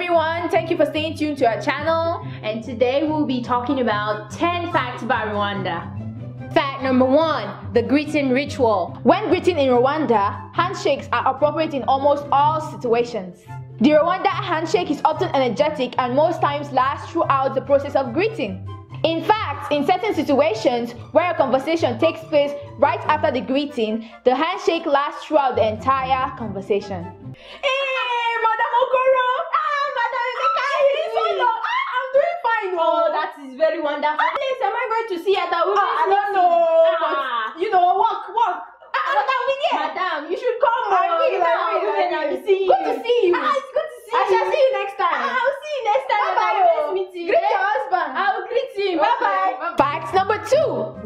everyone, thank you for staying tuned to our channel and today we'll be talking about 10 facts about Rwanda. Fact number one, the greeting ritual. When greeting in Rwanda, handshakes are appropriate in almost all situations. The Rwanda handshake is often energetic and most times lasts throughout the process of greeting. In fact, in certain situations where a conversation takes place right after the greeting, the handshake lasts throughout the entire conversation. Hey, Madam Okoro! Fine. Oh, that is very wonderful. At least am I going to see at the women's I don't know. Ah.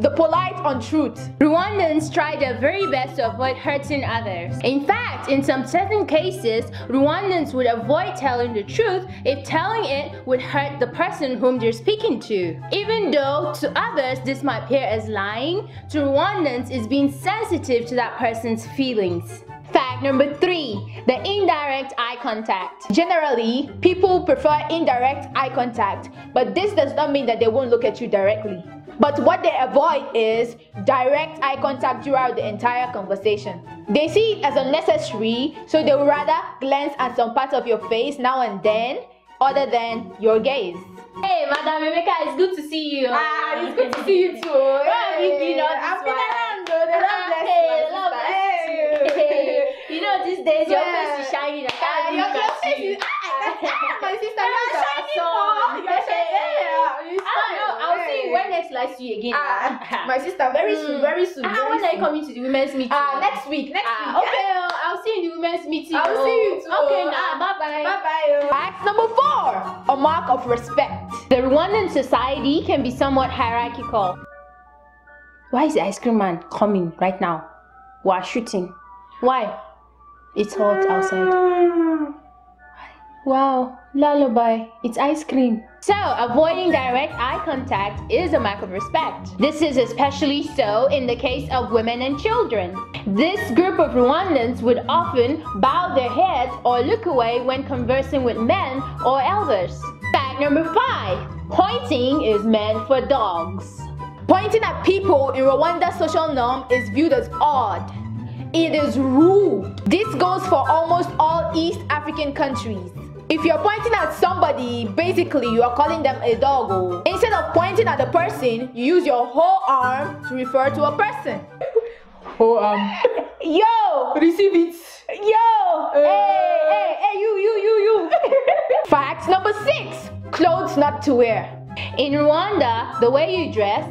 The polite untruth. Rwandans try their very best to avoid hurting others. In fact, in some certain cases, Rwandans would avoid telling the truth if telling it would hurt the person whom they're speaking to. Even though to others this might appear as lying, to Rwandans is being sensitive to that person's feelings. Fact number three, the indirect eye contact. Generally, people prefer indirect eye contact, but this does not mean that they won't look at you directly. But what they avoid is direct eye contact throughout the entire conversation. They see it as unnecessary, so they would rather glance at some part of your face now and then, other than your gaze. Hey, Madam Emeka, it's good to see you. Ah, it's good to see you too. Where have you been all this I've been around though. Lord Ah, bless hey, Lord bless you. Hey. you know, these days your face is shining. I Ah, can't your, your face is ah, ah, my sister. You are that's our shining son. more. You're shining. Yeah, it's I don't know. fine. I'll see you Hey. when next see you again. Ah, my sister, very soon, Mm. very soon. Ah, very when are you coming to the women's meeting? Ah, next week, next Ah, week. okay, oh, I'll see you in the women's meeting. I'll oh. see you too. Okay, Ah, now, bye bye. Bye bye. Fact number four: a mark of respect. The Rwandan society can be somewhat hierarchical. Why is the ice cream man coming right now? We're shooting. Why? It's hot outside. Wow, lullaby. It's ice cream. So, avoiding direct eye contact is a mark of respect. This is especially so in the case of women and children. This group of Rwandans would often bow their heads or look away when conversing with men or elders. Fact number five pointing is meant for dogs. Pointing at people in Rwanda's social norm is viewed as odd. It is rude. This goes for almost all East African countries. If you're pointing at somebody, basically you are calling them a dog. oh. Instead of pointing at the person, you use your whole arm to refer to a person. Oh, um, Yo! receive it. Yo! Uh. Hey, hey, hey, you, you, you, you. Fact number six clothes not to wear. In Rwanda, the way you dress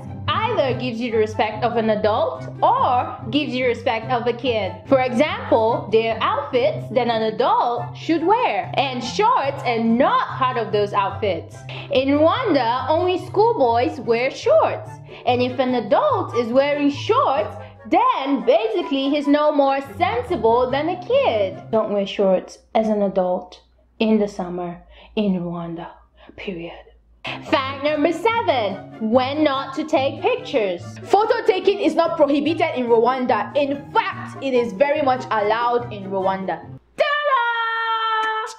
either gives you the respect of an adult or gives you respect of a kid. For example, their outfits that an adult should wear, and shorts are not part of those outfits. In Rwanda, only schoolboys wear shorts, and if an adult is wearing shorts, then basically he's no more sensible than a kid. Don't wear shorts as an adult in the summer in Rwanda. Period. Fact number seven when not to take pictures. Photo taking is not prohibited in Rwanda. In fact, it is very much allowed in Rwanda.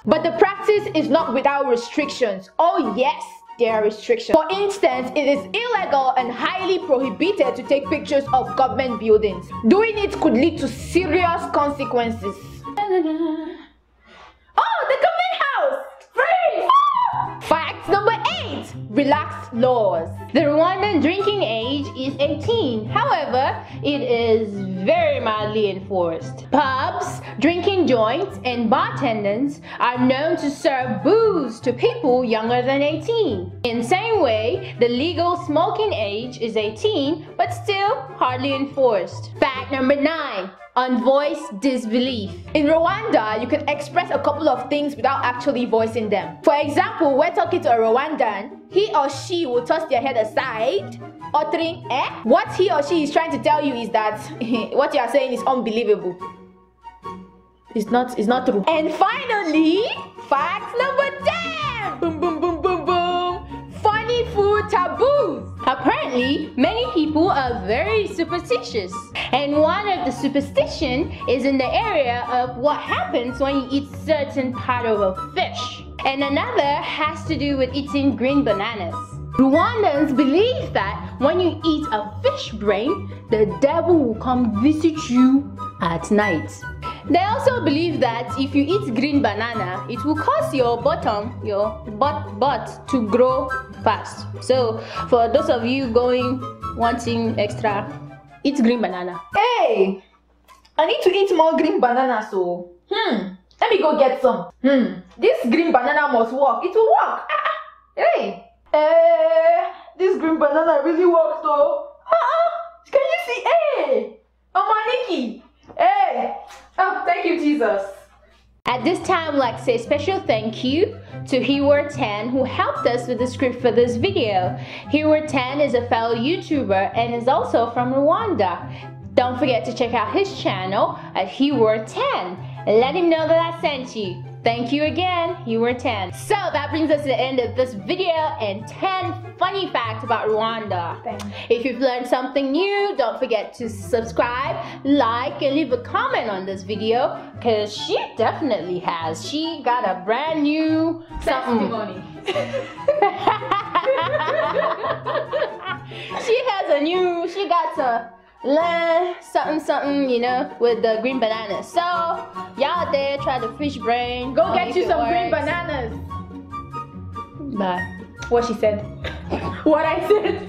But the practice is not without restrictions. Oh yes, there are restrictions. For instance, it is illegal and highly prohibited to take pictures of government buildings. Doing it could lead to serious consequences. Relaxed laws. The Rwandan drinking age is 18. However, it is very mildly enforced. Pubs, drinking joints, and bartenders are known to serve booze to people younger than 18. In the same way, the legal smoking age is 18, but still hardly enforced. Fact number 9. Unvoiced disbelief. In Rwanda, you can express a couple of things without actually voicing them. For example, we're talking to a Rwandan, he or she will toss their head aside, uttering eh? What he or she is trying to tell you is that what you are saying is unbelievable. It's not, it's not true. And finally, fact number 10! Boom, boom, boom, boom, boom! Funny food taboos! Apparently, many people are very superstitious. And one of the superstition is in the area of what happens when you eat certain part of a fish. And another has to do with eating green bananas. Rwandans believe that when you eat a fish brain, the devil will come visit you at night. They also believe that if you eat green banana, it will cause your bottom, your butt, butt to grow fast. So for those of you going wanting extra, eat green banana. Hey, I need to eat more green banana. So, hmm, let me go get some. Hmm, this green banana must work. It will work. Ah, ah. hey, eh, this green banana really works though. Ah, can you see? Hey, oh Nikki. Hey, oh, thank you, Jesus. At this time, like say special thank you to Hiwar10 who helped us with the script for this video. Hiwar10 is a fellow YouTuber and is also from Rwanda. Don't forget to check out his channel at Hiwar10 and let him know that I sent you. Thank you again, you were 10. So that brings us to the end of this video and 10 funny facts about Rwanda. Thanks. If you've learned something new, don't forget to subscribe, like, and leave a comment on this video because she definitely has. She got a brand new something. She has a new, she got a learn something something you know with the green bananas so y'all there try the fish brain Go get you some green bananas. bye What she said. what I said.